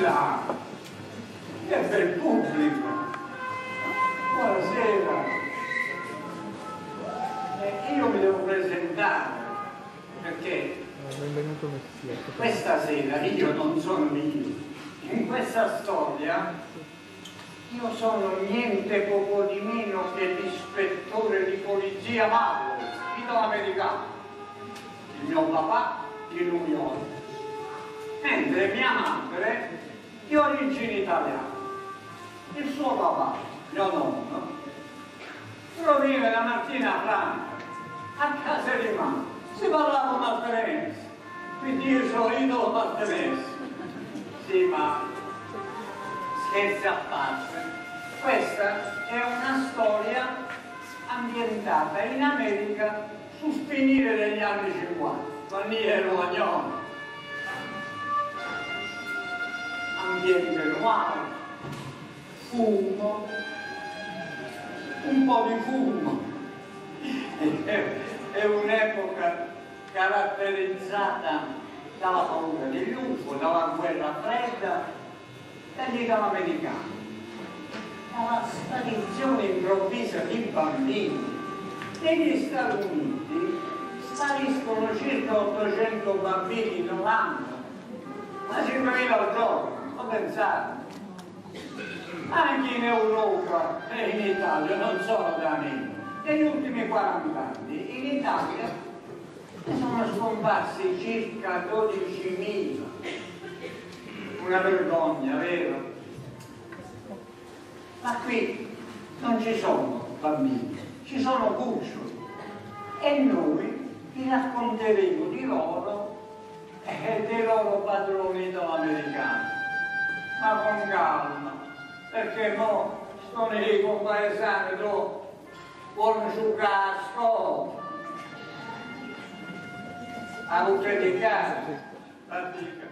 là, che bel pubblico. Buonasera. Eh, io mi devo presentare perché questa sera io non sono io. In questa storia io sono niente poco di meno che l'ispettore di polizia Marlo, italo-americano. Il mio papà di New York, mentre mia madre di origine italiana. Il suo papà, mio nonno, proviene da Martina Franca, a casa di mamma. Si parlava maltenense, quindi io sono idolo maltenense. Sì, ma scherzi a parte, questa è una storia ambientata in America sul finire degli anni 50, quando io ero agnolo. Ambiente noir, fumo, un po' di fumo. È un'epoca caratterizzata dalla paura degli UFO, dalla guerra fredda, dagli italo-americani, dalla sparizione improvvisa di bambini. Negli Stati Uniti spariscono circa 800 bambini in anno, ma 5.000 al giorno, non pensate. Anche in Europa e in Italia non sono da meno. Negli ultimi 40 anni in Italia sono scomparsi circa 12.000. Una vergogna, vero? Ma qui non ci sono bambini, ci sono cuccioli e noi vi racconteremo di loro e dei loro padroni italo-americani. Ma con calma, perché mo nei compaesani do vuole giocare a scuola. A non predicare, pratica.